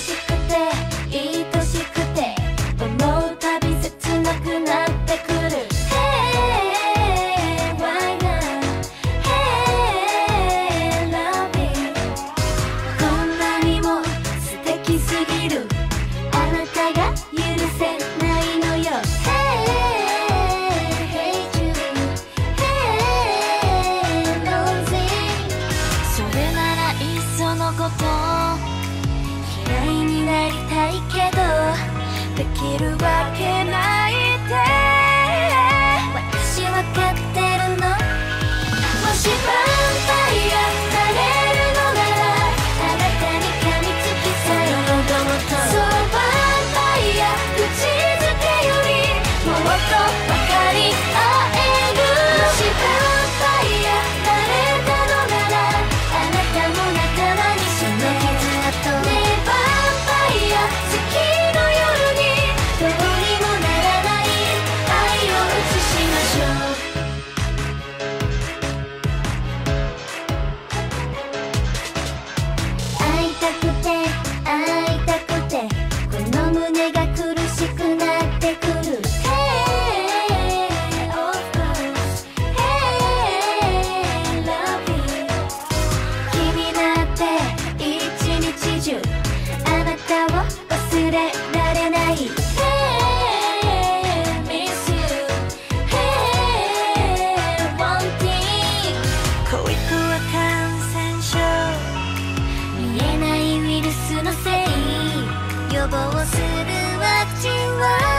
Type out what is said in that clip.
しくないけどできるわけないで望するワクチンは